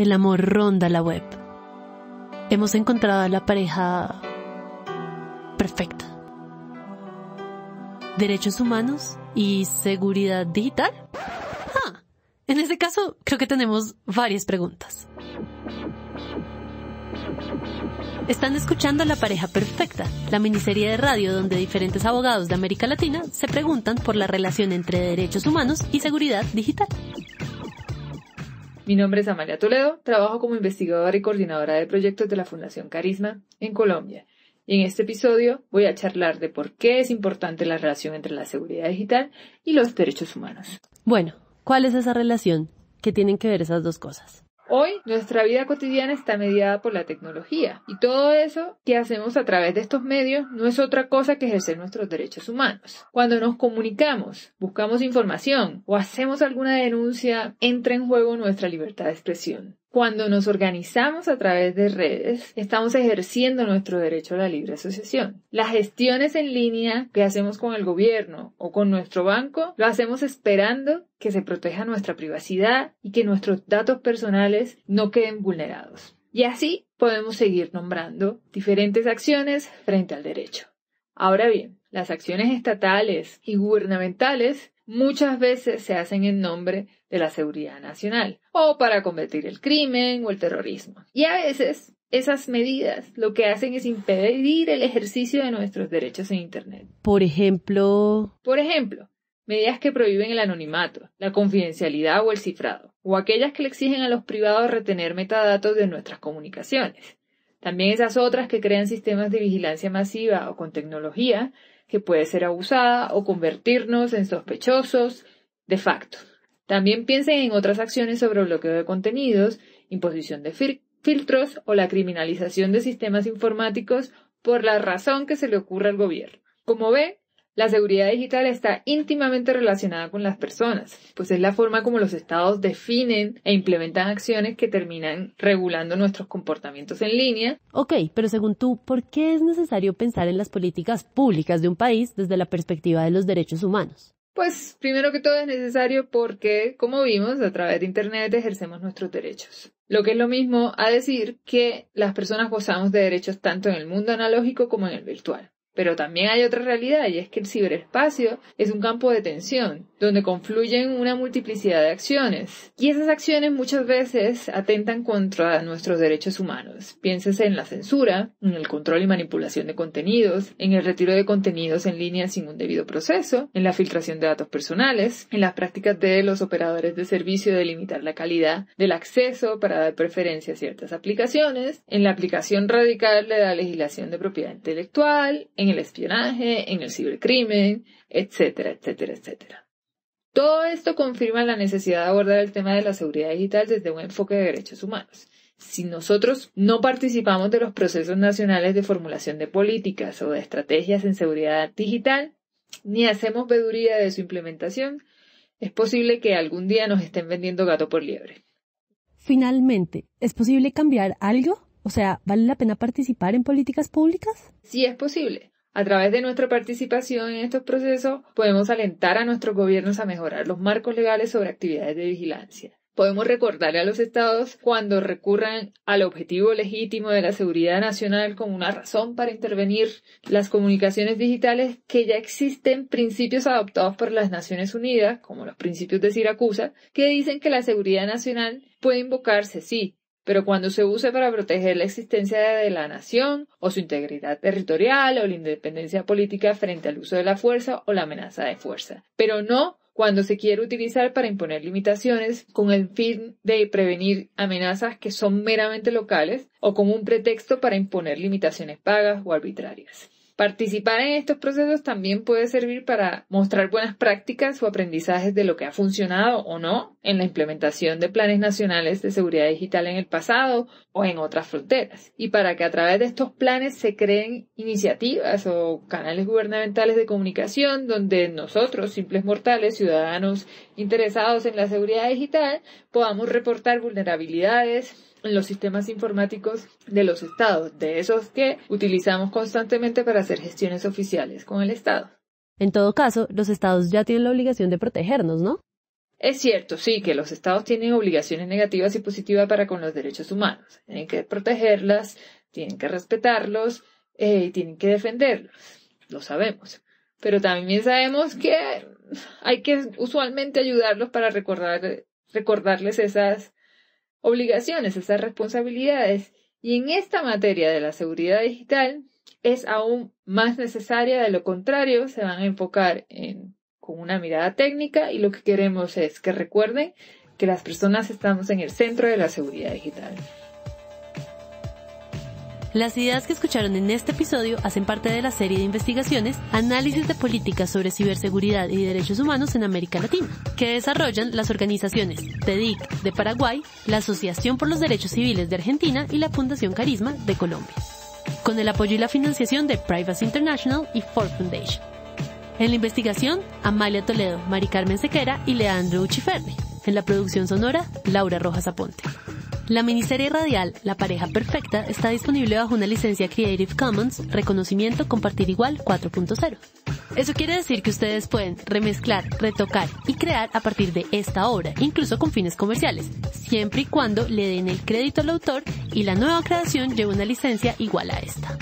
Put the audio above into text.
el amor ronda la web. Hemos encontrado a la pareja perfecta. Derechos humanos y seguridad digital. Ah, en este caso creo que tenemos varias preguntas. Están escuchando La pareja perfecta, la miniserie de radio donde diferentes abogados de América Latina se preguntan por la relación entre derechos humanos y seguridad digital. Mi nombre es Amalia Toledo, trabajo como investigadora y coordinadora de proyectos de la Fundación Carisma en Colombia. Y en este episodio voy a charlar de por qué es importante la relación entre la seguridad digital y los derechos humanos. Bueno, ¿cuál es esa relación? ¿Qué tienen que ver esas dos cosas? Hoy nuestra vida cotidiana está mediada por la tecnología y todo eso que hacemos a través de estos medios no es otra cosa que ejercer nuestros derechos humanos. Cuando nos comunicamos, buscamos información o hacemos alguna denuncia, entra en juego nuestra libertad de expresión. Cuando nos organizamos a través de redes, estamos ejerciendo nuestro derecho a la libre asociación. Las gestiones en línea que hacemos con el gobierno o con nuestro banco, lo hacemos esperando que se proteja nuestra privacidad y que nuestros datos personales no queden vulnerados. Y así podemos seguir nombrando diferentes acciones frente al derecho. Ahora bien, las acciones estatales y gubernamentales muchas veces se hacen en nombre de la seguridad nacional o para combatir el crimen o el terrorismo. Y a veces esas medidas lo que hacen es impedir el ejercicio de nuestros derechos en Internet. Por ejemplo. Por ejemplo, medidas que prohíben el anonimato, la confidencialidad o el cifrado, o aquellas que le exigen a los privados retener metadatos de nuestras comunicaciones. También esas otras que crean sistemas de vigilancia masiva o con tecnología que puede ser abusada o convertirnos en sospechosos de facto. También piensen en otras acciones sobre bloqueo de contenidos, imposición de filtros o la criminalización de sistemas informáticos por la razón que se le ocurra al gobierno. Como ve, la seguridad digital está íntimamente relacionada con las personas, pues es la forma como los estados definen e implementan acciones que terminan regulando nuestros comportamientos en línea. Ok, pero según tú, ¿por qué es necesario pensar en las políticas públicas de un país desde la perspectiva de los derechos humanos? Pues primero que todo es necesario porque, como vimos, a través de Internet ejercemos nuestros derechos. Lo que es lo mismo a decir que las personas gozamos de derechos tanto en el mundo analógico como en el virtual. Pero también hay otra realidad y es que el ciberespacio es un campo de tensión, donde confluyen una multiplicidad de acciones. Y esas acciones muchas veces atentan contra nuestros derechos humanos. Piénsese en la censura, en el control y manipulación de contenidos, en el retiro de contenidos en línea sin un debido proceso, en la filtración de datos personales, en las prácticas de los operadores de servicio de limitar la calidad del acceso para dar preferencia a ciertas aplicaciones, en la aplicación radical de la legislación de propiedad intelectual, en el espionaje, en el cibercrimen, etcétera, etcétera, etcétera. Todo esto confirma la necesidad de abordar el tema de la seguridad digital desde un enfoque de derechos humanos. Si nosotros no participamos de los procesos nacionales de formulación de políticas o de estrategias en seguridad digital, ni hacemos veduría de su implementación, es posible que algún día nos estén vendiendo gato por liebre. Finalmente, ¿es posible cambiar algo? O sea, ¿vale la pena participar en políticas públicas? Sí es posible. A través de nuestra participación en estos procesos podemos alentar a nuestros gobiernos a mejorar los marcos legales sobre actividades de vigilancia. Podemos recordarle a los estados cuando recurran al objetivo legítimo de la seguridad nacional como una razón para intervenir las comunicaciones digitales que ya existen principios adoptados por las Naciones Unidas, como los principios de Siracusa, que dicen que la seguridad nacional puede invocarse, sí, pero cuando se use para proteger la existencia de la nación o su integridad territorial o la independencia política frente al uso de la fuerza o la amenaza de fuerza, pero no cuando se quiere utilizar para imponer limitaciones con el fin de prevenir amenazas que son meramente locales o como un pretexto para imponer limitaciones pagas o arbitrarias. Participar en estos procesos también puede servir para mostrar buenas prácticas o aprendizajes de lo que ha funcionado o no en la implementación de planes nacionales de seguridad digital en el pasado o en otras fronteras, y para que a través de estos planes se creen iniciativas o canales gubernamentales de comunicación donde nosotros, simples mortales, ciudadanos interesados en la seguridad digital, podamos reportar vulnerabilidades, los sistemas informáticos de los estados, de esos que utilizamos constantemente para hacer gestiones oficiales con el estado. En todo caso, los estados ya tienen la obligación de protegernos, ¿no? Es cierto, sí, que los estados tienen obligaciones negativas y positivas para con los derechos humanos. Tienen que protegerlas, tienen que respetarlos eh, y tienen que defenderlos. Lo sabemos. Pero también sabemos que hay que usualmente ayudarlos para recordar, recordarles esas obligaciones, esas responsabilidades. Y en esta materia de la seguridad digital es aún más necesaria, de lo contrario, se van a enfocar en con una mirada técnica y lo que queremos es que recuerden que las personas estamos en el centro de la seguridad digital. Las ideas que escucharon en este episodio hacen parte de la serie de investigaciones Análisis de políticas sobre ciberseguridad y derechos humanos en América Latina, que desarrollan las organizaciones TEDIC de Paraguay, la Asociación por los Derechos Civiles de Argentina y la Fundación Carisma de Colombia, con el apoyo y la financiación de Privacy International y Ford Foundation. En la investigación, Amalia Toledo, Mari Carmen Sequera y Leandro Uchiferri. En la producción sonora, Laura Rojas Aponte. La miniserie radial La pareja perfecta está disponible bajo una licencia Creative Commons, reconocimiento compartir igual 4.0. Eso quiere decir que ustedes pueden remezclar, retocar y crear a partir de esta obra, incluso con fines comerciales, siempre y cuando le den el crédito al autor y la nueva creación lleve una licencia igual a esta.